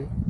City.